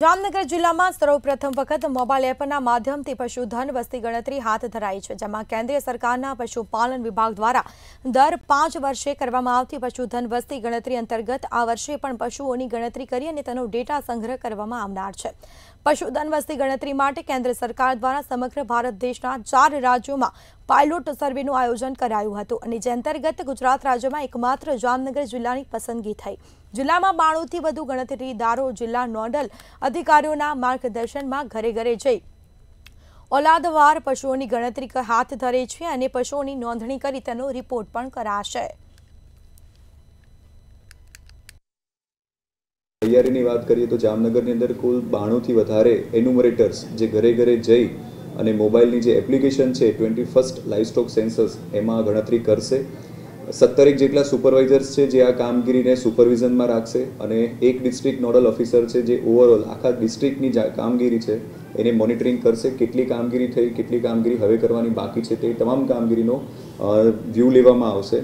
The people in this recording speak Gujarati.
જામનગર જિલ્લામાં સર્વપ્રથમ વખત મોબાઈલ એપના માધ્યમથી પશુધન વસ્તી ગણતરી હાથ ધરાઈ છે, જેમાં કેન્દ્રીય સરકારના પશુપાલન વિભાગ દ્વારા દર પાંચ વર્ષે કરવામાં આવતી પશુધન વસ્તી ગણતરી અંતર્ગત આ વર્ષે પણ પશુઓની ગણતરી કરી અને તેનો ડેટા સંગ્રહ કરવામાં આવનાર છે. પશુધન વસ્તી ગણતરી માટે કેન્દ્ર સરકાર દ્વારા સમગ્ર ભારત દેશના ચાર રાજ્યોમાં પાયલોટ સર્વેનું આયોજન કરાયું હતું અને જે અંતર્ગત ગુજરાત રાજ્યમાં એકમાત્ર જામનગર જિલ્લાની પસંદગી થઈ. જિલ્લામાં બાણુંથી વધુ ગણતરીદારો જિલ્લા નોડલ અધિકારીઓના માર્ગદર્શનમાં ઘરે ઘરે જઈ ઓલાદવાર પશુઓની ગણતરી હાથ ધરે છે અને પશુઓની નોંધણી કરી તેનો રિપોર્ટ પણ કરાશે. તૈયારીની વાત કરીએ તો જામનગરની અંદર કુલ બાણુંથી વધારે એન્યુમરેટર્સ જે ઘરે ઘરે જઈ અને મોબાઈલની જે એપ્લિકેશન છે ટ્વેન્ટી ફર્સ્ટ લાઇવસ્ટોક સેન્સસ એમાં ગણતરી કરશે. સત્તરેક જેટલા સુપરવાઇઝર્સ છે જે આ કામગીરીને સુપરવિઝનમાં રાખશે અને એક ડિસ્ટ્રિક્ટ નોડલ ઓફિસર છે જે ઓવરઓલ આખા ડિસ્ટ્રિક્ટની કામગીરી છે, એને મોનિટરિંગ કરશે કેટલી કામગીરી થઈ, કેટલી કામગીરી હવે કરવાની બાકી છે તે તમામ કામગીરીનો વ્યૂ લેવામાં આવશે.